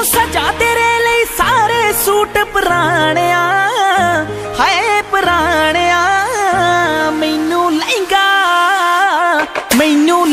ਤੂੰ ਸਜਾ ਤੇਰੇ ਲਈ ਸਾਰੇ ਸੂਟ ਪੁਰਾਣਿਆ ਹਾਏ ਪ੍ਰਾਣਿਆ। ਮੈਨੂੰ ਲਹਿੰਗਾ ਮੈਨੂੰ